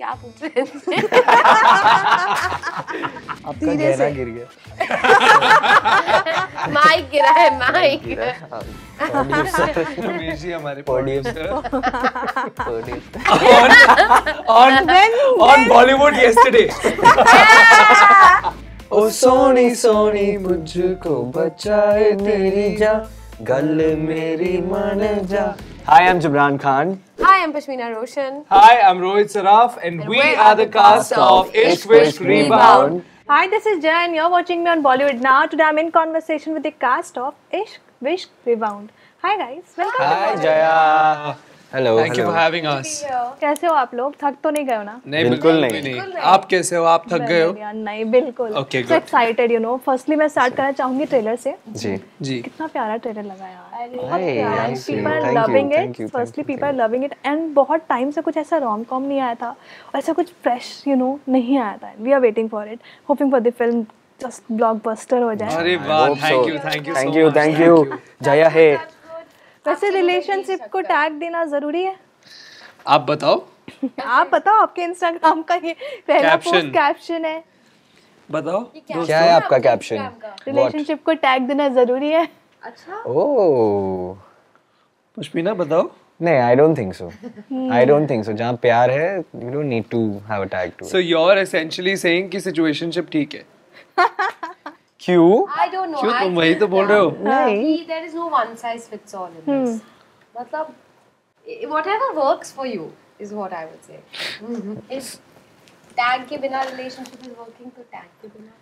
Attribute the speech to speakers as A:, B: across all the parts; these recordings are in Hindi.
A: क्या पूछ रहे थे?
B: आपका गहना गिर गया।
A: माइक गिरा है माइक।
B: गिरा हाँ,
C: हमारे on on Bollywood
B: ओ सोनी सोनी मुझको बचाए तेरी जा गल मेरी मान जा। Hi I am Jibraan Khan
A: Hi, I'm Pashmina Roshan.
C: Hi, I'm Rohit Saraf, and, and we are the cast of Ishq Vishk Rebound.
D: Hi, this is Jaya, and you're watching me on Bollywood Now. Today, I'm in conversation with the cast of Ishq Vishk Rebound. Hi, guys. Welcome
B: Hi, to Bollywood. Jaya.
C: Hello Thank you for having us.
D: कैसे हो आप लोग? थक तो नहीं गए हो ना?
C: नहीं
B: बिल्कुल
C: भी
B: नहीं।
C: आप कैसे हो? आप थक गए हो?
D: नहीं बिल्कुल। So
C: good.
D: excited you know. Firstly मैं स्टार्ट करना चाहूँगी ट्रेलर से।
B: जी।
C: जी।
D: कितना प्यारा ट्रेलर लगा यार। बहुत प्यारा। People
B: Thank
D: loving
B: it
D: firstly
B: thank you,
D: loving it and बहुत टाइम से कुछ ऐसा रॉम कॉम नहीं आया था। और ऐसा कुछ फ्रेश यू नो नहीं आया था। We are waiting for it hoping for the film just blockbuster हो जाए।
C: अरे वाह thank you thank you
B: thank you thank you Jaya है
D: वैसे रिलेशनशिप को टैग देना ज़रूरी है?
C: आप बताओ।
D: आप बताओ आपके इंस्टाग्राम का ये पहला पोस्ट कैप्शन है।
C: बताओ।
B: क्या है आपका कैप्शन
D: रिलेशनशिप को टैग देना ज़रूरी है। अच्छा।
B: ओह
C: पुष्पिना बताओ।
B: नहीं I don't think so I don't think so जहाँ प्यार है you don't need to have a tag too
C: so you are essentially saying कि सिचुएशनशिप ठीक है।
B: क्यों.
C: क्यों तुम वही तो बोल रहे हो
A: नहीं there is no one size fits all in this. मतलब eh, whatever works for you is what I would say. If tag के बिना relationship is working तो tag के बिना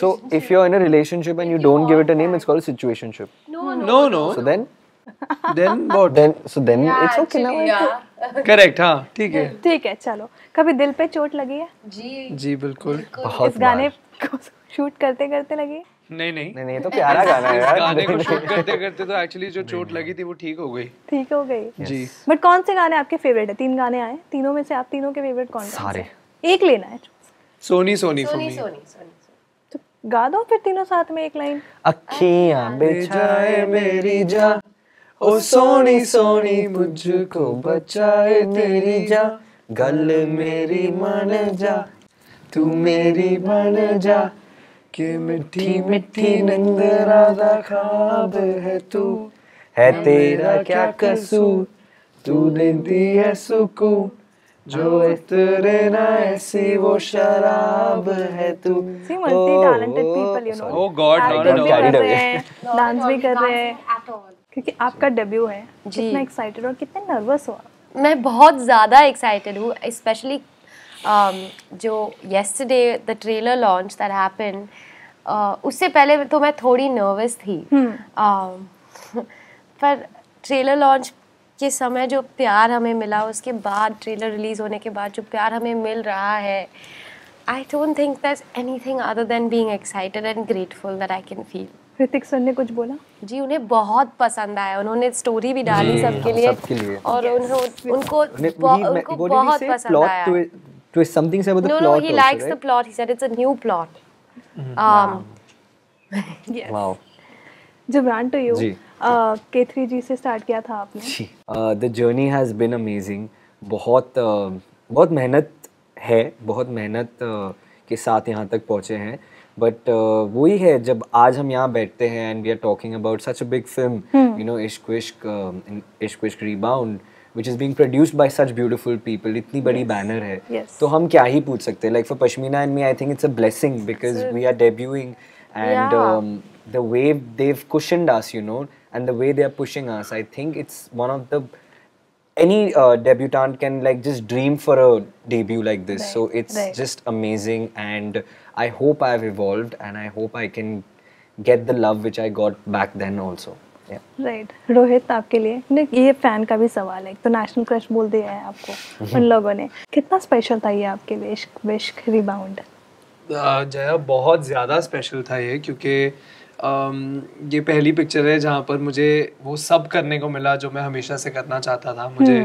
B: So if you're in a relationship and you don't give it a name, it's called a situationship.
A: no no
C: no no
B: So then,
C: then what
B: then so then
A: Yeah,
B: it's okay now.
A: yeah.
C: Correct हाँ ठीक है
D: ठीक है चलो कभी दिल पे चोट लगी है
A: जी
C: जी बिल्कुल
B: बहुत
D: इस गाने को शूट करते करते लगी?
C: नहीं नहीं।
B: नहीं नहीं ये तो प्यारा गाना है यार।
C: गाने को शूट करते करते तो एक्चुअली जो चोट लगी थी वो ठीक हो गई।
D: ठीक हो गई।
C: जी।
D: बट कौन से गाने आपके फेवरेट है? तीन गाने आए। तीनों में से आप तीनों के फेवरेट कौन
B: सारे।
D: एक लेना है
C: सोनी सोनी
A: सोनी सोनी। सोनी
D: तो गा दो फिर तीनों साथ में एक लाइन।
B: अखियाँ बिछाए मेरी जा। ओ सोनी सोनी मुझको बचाए तेरी जा। गल मेरी मान जा। तू मेरी बन जा। कि मिठी मिठी निंदरा दा ख्वाब है तू। है तेरा क्या कसूर? तू देती है सुकून। जो इतरे ना ऐसी वो शराब है तू।
C: See
D: multi
C: talented
D: people
B: you
D: know
B: oh
D: God हैं डांस भी कर रहे हैं। क्योंकि आपका डेब्यू है
A: जी।
D: कितना एक्साइटेड और कितने नर्वस हो आप?
A: मैं बहुत ज़्यादा एक्साइटेड हूँ स्पेशली जो yesterday the trailer launch that happened uh, उससे पहले तो मैं थोड़ी नर्वस थी। Um, पर ट्रेलर लॉन्च के समय जो प्यार हमें मिला उसके बाद ट्रेलर रिलीज़ होने के बाद जो प्यार हमें मिल रहा है I don't think that's anything other than being excited and grateful that I can feel
D: Hrithik sir ने कुछ बोला?
A: जी उन्हें बहुत पसंद आया। उन्होंने स्टोरी भी डाली सबके लिए।
B: सबके लिए।
A: और उन्हों- उनको
B: Ne-
A: बहु-
B: he-
A: उनको
B: he
A: बहुत पसंद आया।
B: Twist, something say about the
A: no no
B: plot
A: he
B: also,
A: likes
B: right?
A: the plot he said it's a new plot
B: Mm-hmm.
A: um wow.
D: yes
B: Wow.
D: Jibraan to you
B: ji.
D: K three G से स्टार्ट किया था आपने
B: the journey has been amazing बहुत uh, बहुत मेहनत है बहुत मेहनत uh, के साथ यहाँ तक पहुँचे हैं बट वही है जब आज हम यहाँ बैठते हैं and we are talking about such a big film you know Ishq Vishk Ishq Vishk rebound which is being produced by such beautiful people इतनी बड़ी बैनर है तो हम क्या ही पूछ सकते हैं like for Pashmina and me I think it's a blessing because we are debuting
A: and
B: um, the way they've cushioned us, you know, and the way they are pushing us, I think it's one of the any uh, debutant can like just dream for a debut like this. right, so it's
D: right.
B: just amazing, and I hope I've evolved, and I hope I can get the love which I got back then also. Yeah.
D: Right Rohit आपके लिए। ये फ़ैन का भी सवाल है। तो नेशनल क्रश बोल दिया है आपको उन लोगों ने। कितना स्पेशल था ये आपके लिए इश्क विश्क रिबाउंड
C: जया बहुत ज़्यादा स्पेशल था ये क्योंकि ये पहली पिक्चर है जहाँ पर मुझे वो सब करने को मिला जो मैं हमेशा से करना चाहता था। मुझे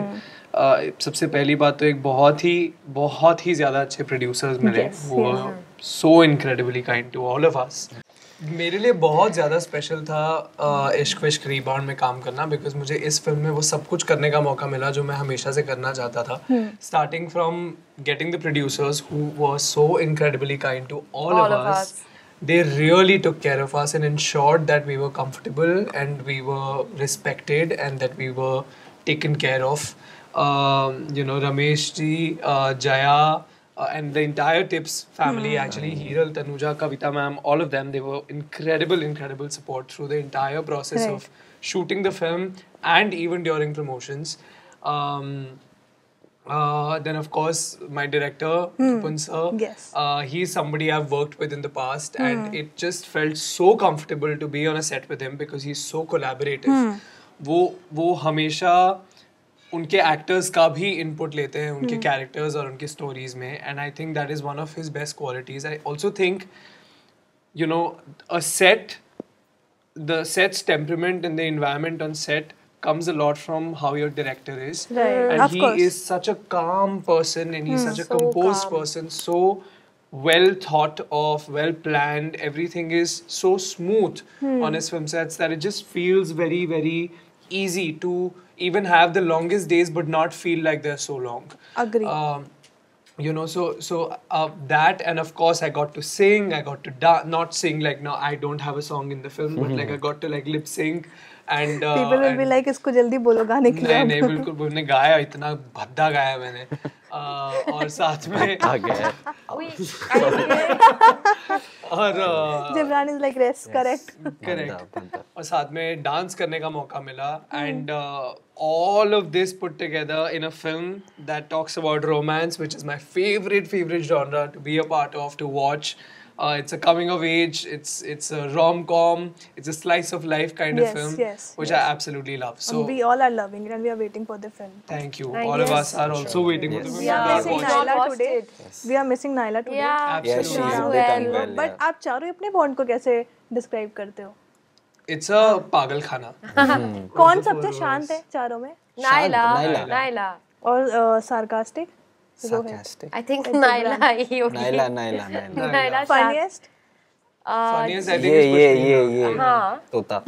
C: अ, सबसे पहली बात तो एक बहुत ही बहुत ही ज़्यादा अच्छे प्रोड्यूसर्स मिले। वो so incredibly kind to all of us मेरे लिए बहुत ज़्यादा स्पेशल था इश्क विश्क रीबाउंड में काम करना बिकॉज़ मुझे इस फ़िल्म में वो सब कुछ करने का मौका मिला जो मैं हमेशा से करना चाहता था। Starting from getting the producers who so incredibly kind to
A: all of
C: us they really took care of us and in short that we were comfortable and we were respected and that we were taken care of you know Ramesh ji Jaya uh, and the entire Tips family actually, Hiral, Tanuja, Kavita ma'am, all of them, they were incredible, incredible support through the entire process
D: Right.
C: of shooting the film and even during promotions. Um, uh, then of course my director Tupun sir.
D: Yes.
C: Uh, he's somebody I've worked with in the past, and it just felt so comfortable to be on a set with him because he's so collaborative. वो वो हमेशा उनके एक्टर्स का भी इनपुट लेते हैं उनके कैरेक्टर्स और उनकी स्टोरीज में and I think that is one of his best qualities I also think you know a set the set's temperament and the environment on set comes a lot from how your director is
D: Right.
C: and
D: Of
C: he
D: course.
C: is such a calm person and he's such a
A: So
C: composed
A: calm.
C: person so well thought of well planned everything is so smooth on his film sets that it just feels very very easy to even have the longest days but not feel like they're so long
D: Agree.
C: um, you know so so uh, that and of course i got to sing i got to da- not sing like no i don't have a song in the film but like i got to like lip sync and uh,
D: People will be
C: and-
D: like इसको जल्दी बोलो गाने के लिए
C: नहीं
D: अब।
C: नहीं बिल्कुल मैंने गाया इतना भद्दा गाया मैंने uh, और साथ में
B: आ
A: गए
C: और
D: Jibraan is like rest correct
C: correct और साथ में डांस करने का मौका मिला and all of this put together in a film that talks about romance which is my favourite favourite genre to be a part of to watch uh, it's a coming of age it's it's a rom-com it's a slice of life kind
D: Yes,
C: of film
D: yes,
C: which i absolutely love so
D: we all are loving it and we are waiting for the film
C: thank you
A: Thank
C: all of
A: you.
C: us are also waiting for the
D: we are
C: film
D: missing
A: watched
D: Naila
A: it.
D: today we are missing Naila today
A: yeah,
C: Absolutely.
B: she's
A: not
B: a bit
A: well.
B: unwell.
D: But
B: yeah.
D: आप चारों ही अपने बॉन्ड को कैसे डिस्क्राइब करते हो
C: it's a pagal khana
D: कौन सबसे शांत है चारों में
A: Naila,
B: Naila.
A: Naila.
D: और sarcastic
B: Sarcastic
A: I think Naila.
B: Naila Naila Naila
A: Naila. Uh,
C: funniest i think
B: ये
C: yeah,
B: ये
C: yeah.
B: ये ये
A: हाँ.
B: तोता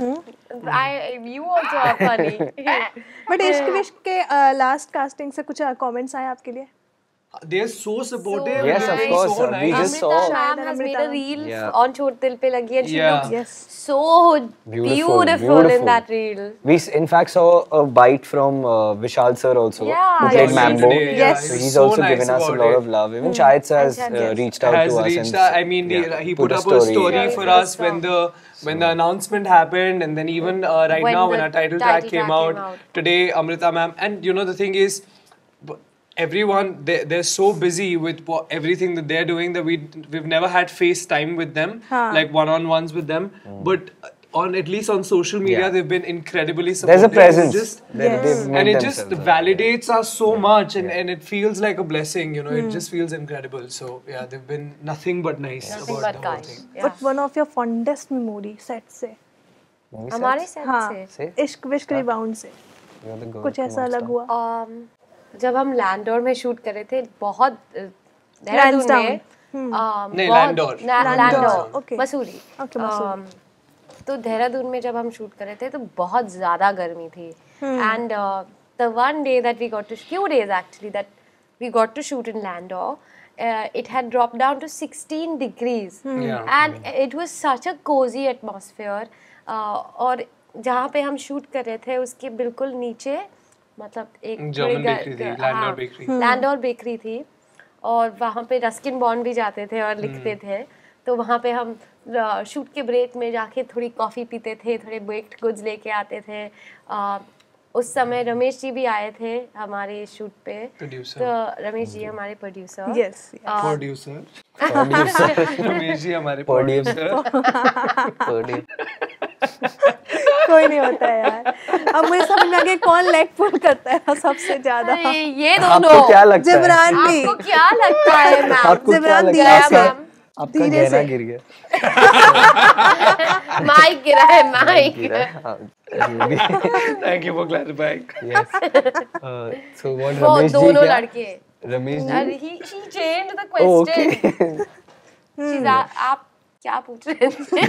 A: I, you also are funny.
D: but Ishq Vishk के लास्ट कास्टिंग से कुछ कमेंट्स आए आपके लिए
C: They're so supportive.
B: Yes, of
C: they're
B: course,
C: So
B: sir. We
C: nice.
B: just
A: Amrita
B: saw-
A: Sham has made a
D: Amrita.
A: reel
B: Yeah.
A: on Chot Dil Pe Lagi and she
C: Yeah.
A: looks
D: Yes.
A: so
B: Beautiful,
A: beautiful, in
B: beautiful.
A: that reel.
B: We in fact saw a bite from uh, Vishal sir also,
A: Yeah,
B: who played
A: yes.
B: Mambo.
C: Today, yeah,
D: Yes.
B: So he's
C: so
B: also
C: nice
B: given us a lot
C: it.
B: of love. Even Shahid sir has uh, reached out
C: has
B: to us
C: reached
B: and
C: out. I mean, he,
B: yeah,
C: he put, up a story
A: Yeah,
C: for us
A: put
C: when the when the announcement happened, and then even uh, right
A: When
C: now when our title,
A: title
C: track came out,
A: came out.
C: today, Amrita ma'am, and you know the thing is b- Everyone, they, they're so busy with what, everything that they're doing that we we've never had FaceTime with them,
D: Huh.
C: like one-on-ones with them. But on at least on social media,
B: Yeah.
C: they've been incredibly
B: there's
C: supportive.
B: a presence.
C: Just,
B: They-
D: Yes.
B: they've made
C: and it just
B: themselves, uh,
C: validates us so much and, and it feels like a blessing you know it just feels incredible so yeah they've been nothing but nice
A: Nothing
C: about
A: but
C: the whole
A: kind.
C: thing
A: Yeah.
D: But one of your fondest memory set से
B: Movie
A: हमारे
B: sets?
A: सेट
D: हाँ
A: से
B: से?
D: इश्क विश्क रिबाउंड से
B: You're the girl
D: कुछ
B: who
D: ऐसा
B: wants
D: अलग
B: to-
D: हुआ
A: um, जब हम लैंडोर में शूट कर रहे थे बहुत देहरादून में. मसूरी। तो देहरादून में जब हम शूट कर रहे थे तो बहुत ज़्यादा गर्मी थी। And the one day that we got to few days actually that we got to shoot in Landour it had drop down to 16 degrees
C: Yeah.
A: And it was such a cosy atmosphere और जहाँ पे हम शूट कर रहे थे उसके बिल्कुल नीचे मतलब एक
C: bakery.
A: लैंडोर बेकरी थी और वहाँ पे रस्किन बॉन्ड भी जाते थे और लिखते थे। तो वहाँ पे हम शूट के ब्रेक में जाके थोड़ी कॉफ़ी पीते थे थोड़े बेक्ड गुड्स लेके आते थे। अ, उस समय रमेश जी भी आए थे हमारे शूट पे।
C: Producer.
A: तो रमेश जी हमारे
D: producer
C: yes
B: producer
C: Ramesh ji हमारे. प्रोड्यूसर.
D: कोई नहीं होता है यार। अब मुझे समझ में आ गया कौन लेग पुल करता है सबसे ज़्यादा।
A: ये
B: आपको
A: दोनों।
B: क्या लगता है?
D: जिब्रान भी
A: आपको क्या लगता है? मैम
D: जिब्रान
B: है
D: से-
B: आपका गहना गिर गया।
A: माइक गिरा है माइक।
B: हाँ,
C: thank you for clarifying
B: yes. Uh, so what
A: वो
B: रमेश जी
A: दोनों लड़के।
B: रमेश जी?
A: question.
B: okay.
A: She's a- आप क्या पूछ रहे थे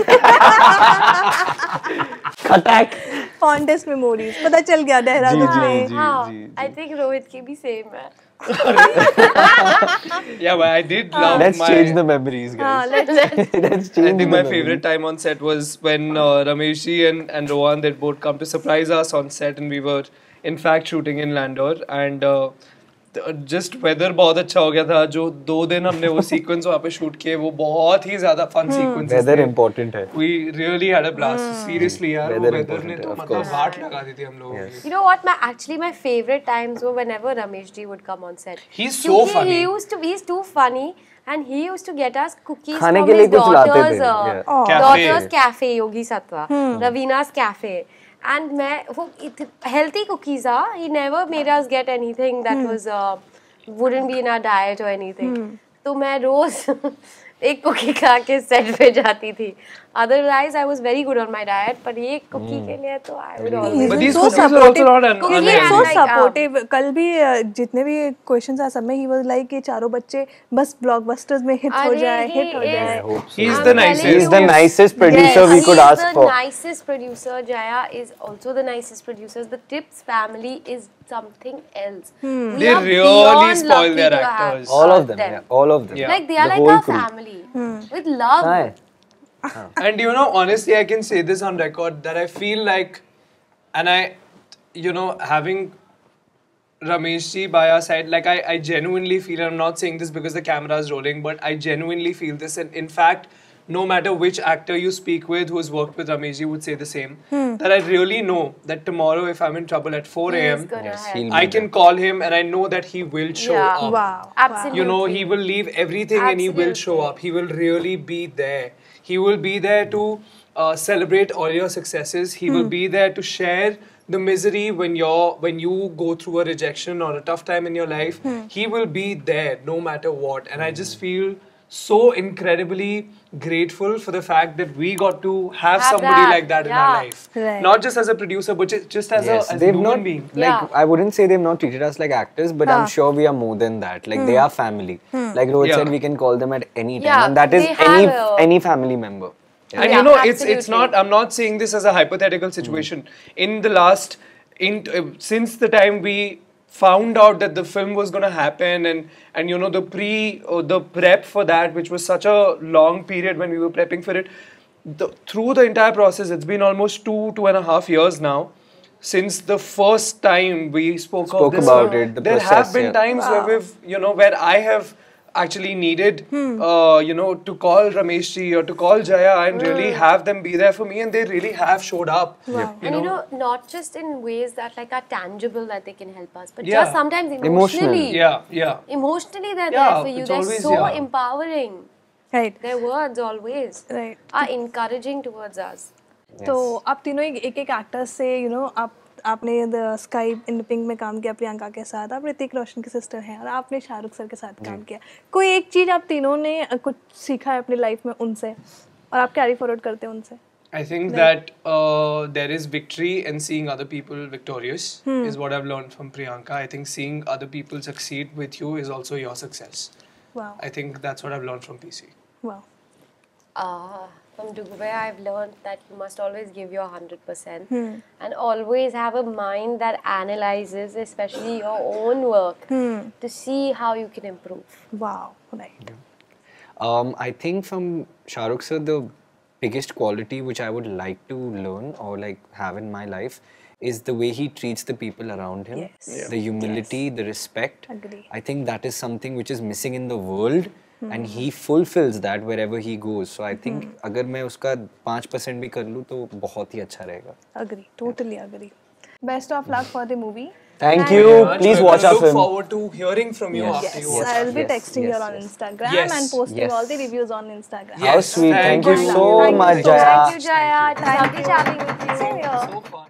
B: अटैक
D: फॉन्डेस्ट मेमोरीज पता चल गया देहरादून में
B: जी,
A: हाँ आई थिंक रोहित की भी सेम है
C: Yeah, but I did love
B: let's
C: my.
B: change the memories
D: हाँ
B: guys
D: let's
B: let's
C: I
B: change
C: I
B: think
C: my favorite time on set was when uh, Ramesh ji and, and Rohan they'd both come to surprise us on set and we were in fact shooting in Landor and uh, just weather बहुत अच्छा हो गया था। जो दो दिन हमने वो सीक्वेंस वहाँ पे शूट किए वो बहुत ही ज़्यादा फन
B: सीक्वेंस
C: वेदर
B: इम्पोर्टेंट है।
C: We really had a blast seriously यार
B: वेदर
C: ने तो मतलब वाट लगा दी थी हम लोगों
A: you know what my actually my favourite times were whenever Ramesh ji would come on set
C: he is
A: so
C: funny
A: he used to be too funny And he used to get us cookies
B: खाने के लिए कुछ लाते थे।
A: uh,
B: yeah.
C: oh.
A: daughter's cafe, Yogi and मैं वो हेल्थी कुकीज़ ही नेवर मेरा get anything that was wouldn't be in our diet और एनीथिंग तो मैं रोज़ एक कुकी खा के सेट पे जाती थी। Otherwise I was very good on my diet पर ये कुकी के लिए तो I
D: would
A: always
C: but
D: so supportive कल भी जितने भी क्वेश्चंस आ सब में ही वाज लाइक ये चारों बच्चे बस ब्लॉकबस्टर्स में हिट हो जाए हिट हो जाए.
C: He
A: is
C: the nicest
B: he is
A: the
B: nicest producer we could ask for
A: the nicest producer Jaya is also the nicest producer the Tips family is The Tips family is something else.
D: Hmm.
A: We
C: They
A: are
C: really spoil their actors.
B: all of them, yeah, all of them
C: Yeah.
A: Like they are
B: The
A: like
B: whole
A: a
B: crew.
A: family
D: Hmm.
A: with love.
B: हाँ है।
C: And you know, honestly, I can say this on record that I feel like, and I, you know, having Ramesh ji by our side, like I, I genuinely feel, and I'm not saying this because the camera is rolling, but I genuinely feel this. And in fact, no matter which actor you speak with who's worked with Ramesh ji would say the same. Hmm. That I really know that tomorrow, if I'm in trouble at 4 a.m.,
B: Yes, he'll
C: I
B: be
C: can call him and I know that he will show
A: Yeah.
C: up.
D: Wow.
A: Absolutely.
C: you know he will leave everything and he will show up. He will really be there. He will be there to uh, celebrate all your successes. He will hmm. be there to share the misery when you're when you go through a rejection or a tough time in your life. Hmm. He will be there no matter what. And i just feel so incredibly grateful for the fact that we got to have,
A: Have
C: somebody
A: that,
C: like that in our life
D: Right.
C: not just as a producer but ju- just as
B: yes,
C: a as
B: they've
C: human
B: not
C: being
B: like
A: Yeah.
B: I wouldn't say they've not treated us like actors, but
D: Huh.
B: I'm sure we are more than that. Like they hmm. are family. Hmm. Like Rohit
C: Yeah.
B: said, we can call them at any time,
A: Yeah,
B: and that is any
A: a-
B: any family member. Yeah.
C: And
A: Yeah,
C: you know, it's it's not. I'm not saying this as a hypothetical situation. Hmm. In the last, in uh, since the time we found out that the film was going to happen, and and you know the pre or the prep for that, which was such a long period when we were prepping for it. The, through the entire process, it's been almost two two and a half years now. Since the first time we spoke,
B: Spoke
C: of this
B: about
C: film,
B: it, the
C: there
B: process,
C: have been
B: yeah.
C: times where we've, you know, where I have actually needed, uh, you know, to call Ramesh ji or to call Jaya and really have them be there for me, and they really have showed up.
D: Wow.
C: You
A: and
C: know,
A: you know, not just in ways that like are tangible that they can help us, but
C: Yeah.
A: just sometimes
B: Emotionally.
A: emotionally.
C: yeah, yeah.
A: Emotionally, they're
C: Yeah,
A: there for you.
C: it's
A: They're
C: always,
A: so
C: yeah.
A: empowering.
D: right
A: Their words always
D: right
A: are encouraging towards us.
D: तो आप तीनों एक एक, एक एक्टर्स से यू नो आप आपने द स्काई इन पिंक में काम किया प्रियंका के साथ आप ऋतिक रोशन की सिस्टर हैं और आपने शाहरुख सर के साथ काम किया कोई एक चीज़ आप तीनों ने कुछ सीखा है अपनी लाइफ में उनसे और आप कैरी फॉरवर्ड करते हैं उनसे
C: I think that uh, there is victory in seeing other people victorious hmm. is what I've learned from Priyanka. I think seeing other people succeed with you is also your success.
D: वाह
C: I think that's what I've learned from PC.
D: वाह
A: Uh, from Dugway, I've learned that you must always give your 100% hmm. and always have a mind that analyzes, especially your own work, hmm. to see how you can improve.
D: Wow, right. Yeah.
B: Um, I think from Shahrukh sir, the biggest quality which I would like to learn or like have in my life is the way he treats the people around him.
D: Yes. Yeah.
B: The humility, yes. the respect.
D: Agree.
B: I think that is something which is missing in the world And he fulfills that wherever he goes. So I think अगर मैं उसका पाँच परसेंट भी कर लूँ तो बहुत ही अच्छा रहेगा.
D: agree totally agree best of luck for the movie
B: Thank
A: Thank
B: you.
A: you.
B: Please watch our film.
C: look forward to hearing from you
B: Yes.
C: after you watch. yes.
D: I'll be texting
B: yes,
D: you on. Instagram
C: Yes,
D: and posting
B: yes.
D: all the reviews on Instagram
C: Yes.
B: How sweet.
C: thank
B: Thank you
C: you.
B: so
D: Thank you
B: much, Jaya.
A: Thank you, Jaya. Was lovely chatting with you.
D: Same here.
C: So fun.